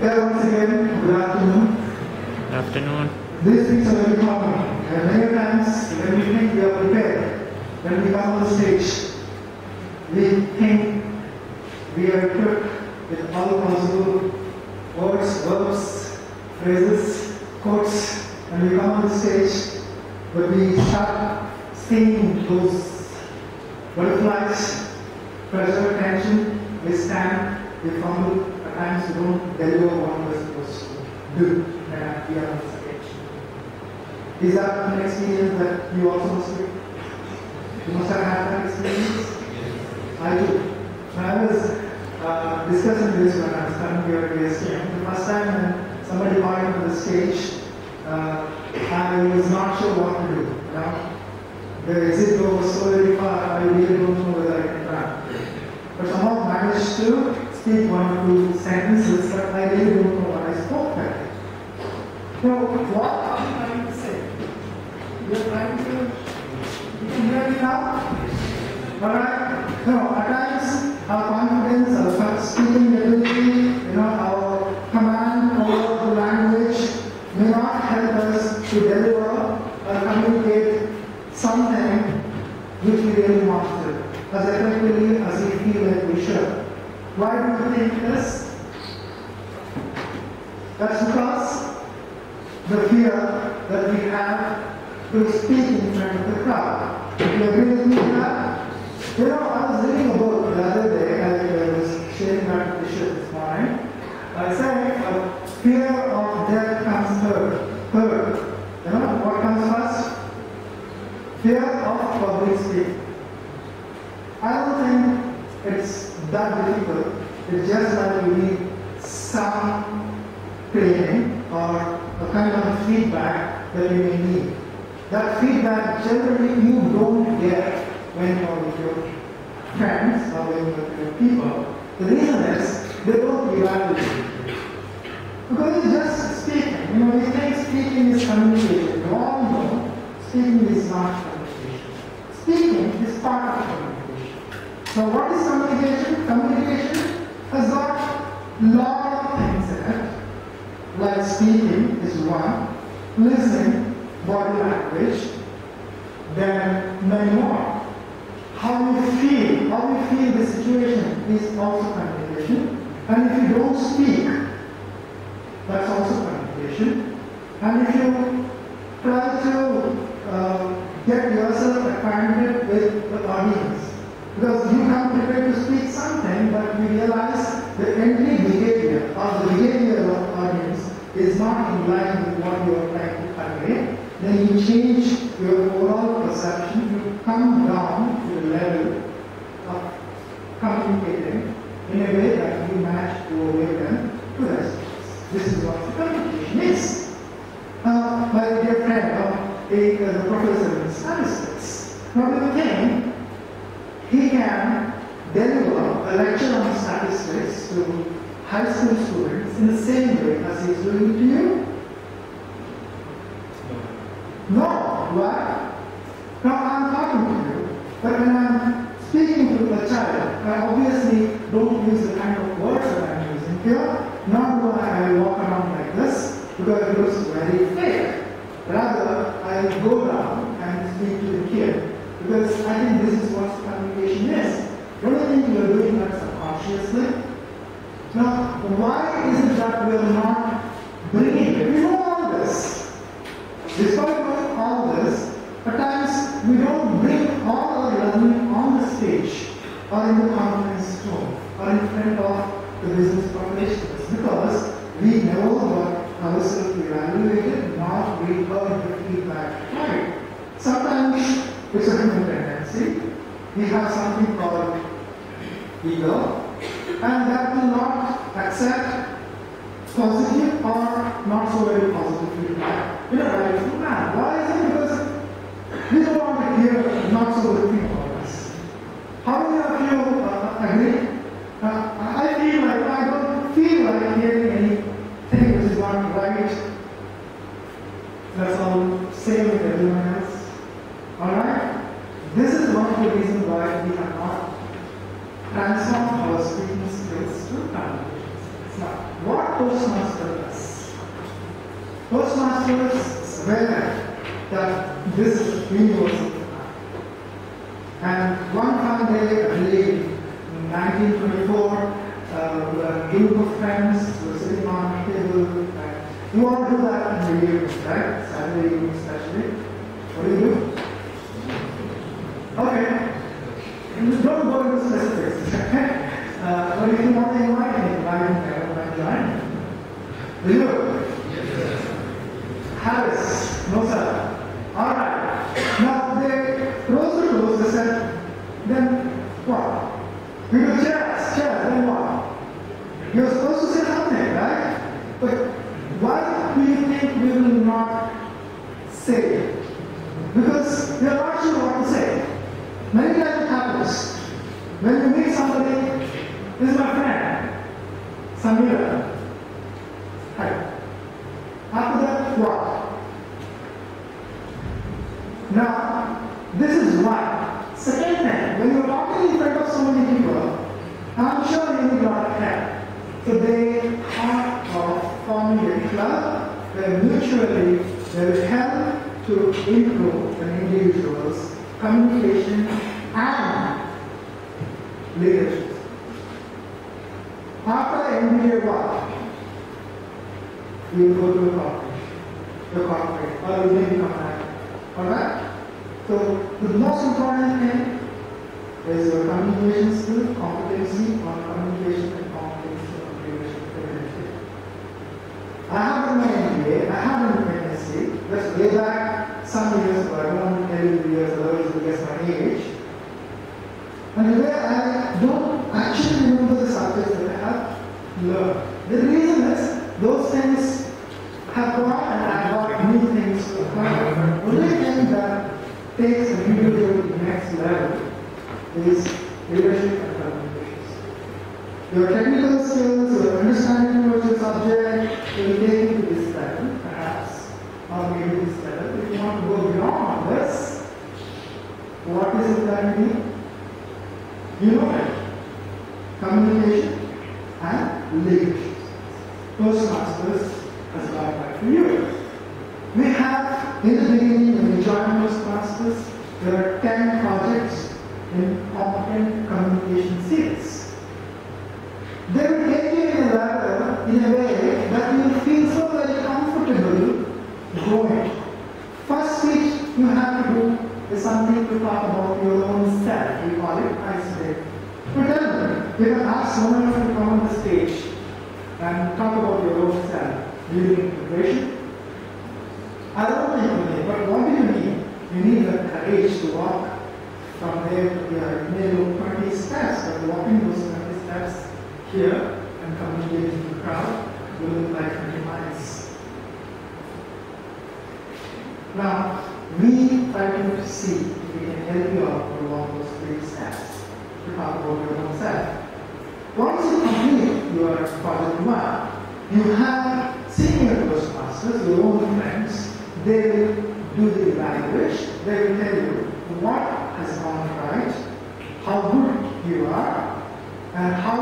Yeah, once again, good afternoon. Good afternoon. These things are very common. And many times, when we think we are prepared, when we come on the stage, we think we are equipped with all possible words, verbs, phrases, quotes, and we come on the stage, but we start seeing those butterflies, pressure, tension, we stand, we fumble, times we don't deliver what we're supposed to do when we on the stage. Is that an experience that you also must be? You must have had that experience? I do. When I was uh, discussing this when I was coming here at ASTM, the first time when somebody brought me on the stage, uh, I was not sure what to do. You know? The exit door was so very far, I really don't know whether I can run. But somehow managed to speak one or two sentences, but I don't know what I spoke day. So, what are you trying to say? You're trying to, you can hear me now? Alright? No, at times our confidence, Why do you think this? That's because the fear that we have to speak in front of the crowd. You agree with me on that? You know, I was reading a book the other day, and I was sharing with Bishop this morning. I said, uh, fear of death comes third. Third. You know, what comes first? Fear of public speaking. I don't think it's that difficult. It's just that you need some training or a kind of feedback that you may need. That feedback generally you don't get when you're with your friends or with people. The reason they don't evaluate. Because it's just speaking. You know, we think speaking is communication. We all know speaking is not communication. Speaking is part of communication. So what is communication? Communication has got a lot of things in it. Like speaking is one, listening, body language, then many more. How you feel, how you feel the situation is also communication. And if you don't speak, that's also communication. And if you try to uh, get yourself acquainted with the audience, because you come prepared to speak something, but you realize the entry behavior or the behavior of the audience is not in line with what you are trying to convey, then you change your overall perception, you come down level of communicating in a way that you match your way then to the rest. This is what the communication is. Now, my dear friend, uh, the, uh, professor in statistics, now the thing, he can deliver a lecture on statistics to high school students in the same way as he's doing it to you? No. Why? Now I'm talking to you, but when I'm speaking to a child, I obviously don't use the kind of words that I'm using here, nor do I walk around like this, because it looks very fake. Rather, I go down and speak to the kid, because I think this is what communication is. Don't you think you're doing that subconsciously? Now, why is it that we are not bringing it? We know all this. Despite knowing all this, at times we don't bring all our learning on the stage or in the conference room or in front of the business professionals because we know never got ourselves evaluated, nor we heard the feedback right. Sometimes it's a human tendency. We have something called ego, and that will not accept positive or not so very positive feedback in a rightful manner. Why is it? Because we don't want to hear not so good thing about us. How many of you uh, agree? Uh, I feel like I don't feel like hearing anything which is not right. That's all same with everyone else. Alright? This is one of the reasons why we have not transformed our speaking skills to communication skills. Now, what Toastmaster does. Toastmasters is aware that this is universal. And one fine day, I believe, in 1924, uh, a group of friends were sitting on a table. And you want to do that in the evenings, right? Saturday evening especially. What do you do? Okay. Don't go into specifics. uh, but if you want to invite me, invite me, I will join. Will you? Haris, no sir. All right. Now they close the doors. They said, then what? We do chairs, chairs. Then what? You're supposed to say something, right? But why do you think we will not say? Because are not sure what to say. Many times it happens. When you meet somebody, this is my friend, Samira. Hi. After that, what? Now, this is one. Second thing, when you're talking in front of so many people, I'm sure you lot of help. So they forming a club where mutually they will to improve an individual's communication and leadership. After MBA what? You go to a corporate, the corporate, or you may become an Alright? So the most important thing is your communication skill, competency on communication and competency on leadership. I have my MBA, I have an MSc, that's way back some years ago, I don't want to tell you the years, otherwise you guess my age. And today I don't actually remember the subjects that I have learned. The reason is those things have gone and I got new things to come. The only thing that takes an individual to the next level is leadership and communications. Your technical skills, your understanding of your subject will take you to this level, or maybe this level. If you want to go beyond this, what is it that you need? You know it. Communication and leadership. Toastmasters has got that for you. We have, in the beginning, when we joined Toastmasters, there are 10 projects in competent communication series. They will take you in a level, in a way that you will feel so very comfortable going. First speech you have to do is something to talk about your own self. We call it icebreaker. But then, you can ask someone else to come on the stage and talk about your own self during preparation. I don't think you but what do you need? You need the courage to walk from there to. You may look 20 steps, but walking those 20 steps here and communicating to the crowd will look like 20 miles. Now, we try to see if we can help you out to walk those three steps to talk about your own self. Once you complete your project one, you have senior Toastmasters, your own friends, they will do the evaluation, they will tell you what has gone right, how good you are, and how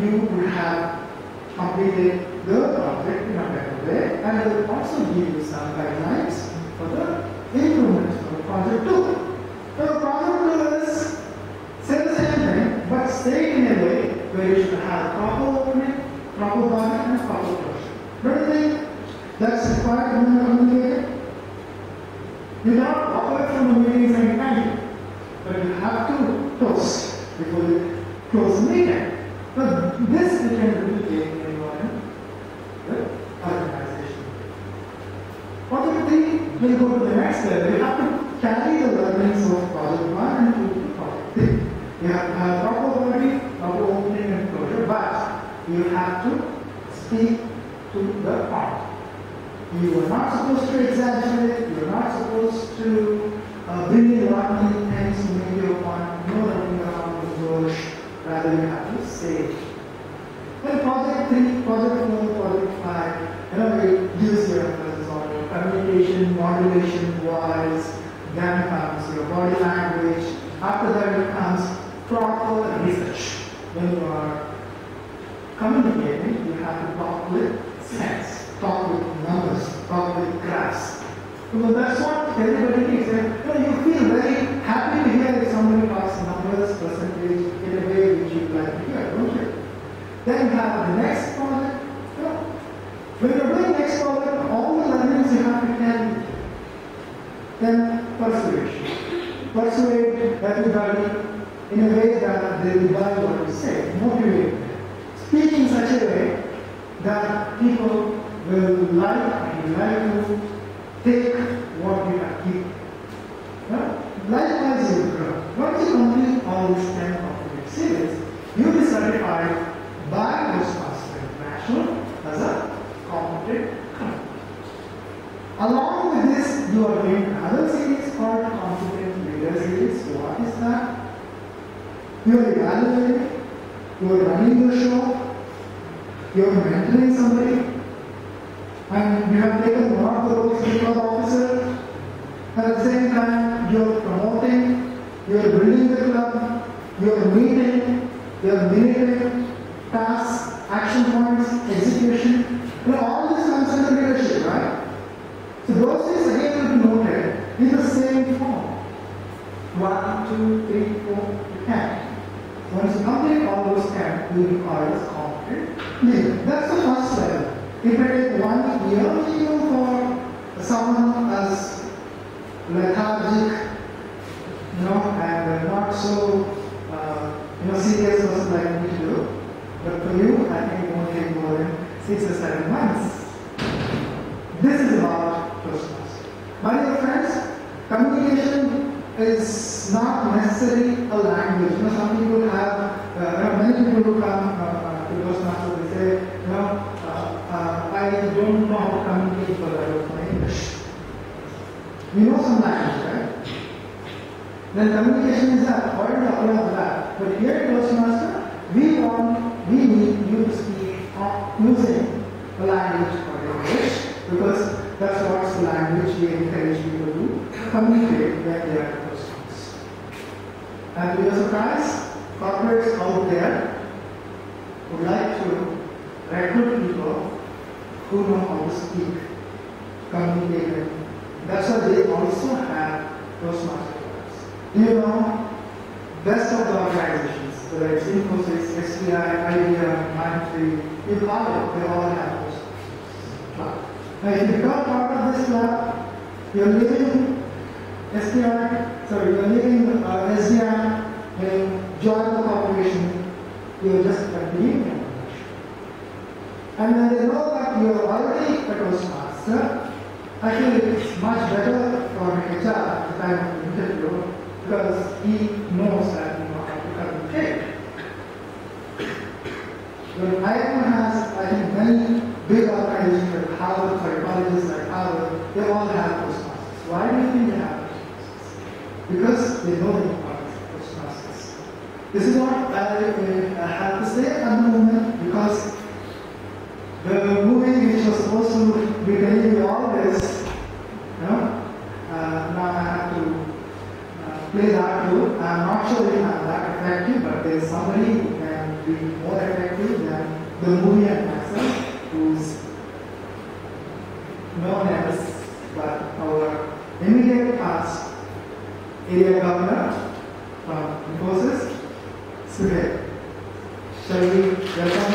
you would have completed the project in a better way, and they will also give you some guidelines for the improvements for the project two. So project two is say the same thing, but say in a way where you should have proper opening, proper body, and proper closure. Don't you think that's required when you're communicating? You cannot walk away from the meeting saying thank you, but you have to toast before you close the meeting. But this you can duplicate in your the organization. Three will go to the next level. You have to carry the learnings of project one and two to project three. You have to have proper body, proper opening and closure, but you have to speak to the point. You are not supposed to exaggerate, you are not supposed to uh, bring in one things to make your point, no running around the bush, rather you have to say it. Then project three, project five, you know, you use your emphasis on your communication, modulation, voice, then comes your body language, after that it comes proper research. When you are communicating, you have to talk with sense, talk with numbers, talk with graphs. Because that's what everybody needs. And, you, know, you feel very happy to hear if somebody talks numbers, percentage, in a way which you like to hear, don't you? Then have the next project. You when you're doing next project, all the learnings you have to tell. Then persuasion. Persuade everybody in a way that they will buy what you say, motivate them. Speak in such a way that people will like and like to take what you have given. Well, likewise, you will grow. Once you complete all these 10 competent series, you will be certified by Toastmaster International as a competent communicator. Along with this, you are doing another series called Competent Leader Series. What is that? You are evaluating, you are running the show, you are mentoring somebody, and you have taken one of the roles the officer. At the same time, you are promoting, you are building the club, you are meeting, you are meeting, tasks, action points, execution. You know, all this comes under leadership, right? So those things again will be noted in the same form. One, two, three, four, ten. Once you complete all those ten, you will be called as competent leader. That's the first level. If I take one year even for someone as lethargic, you know, and not so, uh, you know, serious person like me to do, but for you, I think it won't take more than six or seven months. This is about Toastmasters. My dear friends, communication is not necessarily a language. You know, some people have, uh, many people who come uh, uh, to Toastmasters, they say, you know, uh, uh, I don't know how to communicate because I English. We know some language, right? Then communication is that, according to all of that. But here Toastmaster, we want, we need you to speak using a language called English because that's what's the language we encourage people to communicate when they are Toastmasters. And to your surprise, corporates out there would like to recruit people who know how to speak, communicate. That's why they also have Toastmaster programs. Do you know, best of the organizations, whether it's Infosys, SBI, IBM, Mindtree, you call it, they all have Toastmasters club. Now, if you become part of this lab, you're leaving SBI, sorry, you're leaving uh, SBI and join the corporation, you're just continuing and when they know that you are already a Toastmaster, I feel it's much better for an HR at the time of the interview because he knows that you know how to communicate. But IIM has, I think, many big organizations like Harvard, for colleges like Harvard, they all have Toastmasters. Why do you think they have Toastmasters? Because they know the importance of Toastmasters. This is what I, uh, have to say at the moment because the movie which was supposed to be telling you all this, you know, uh, now I have to uh, play that too. I'm not sure if I'm that effective, but there's somebody who be more effective than the movie and who's known as but our immediate past area governor uh, from Infosys, Sudhir. Shall we welcome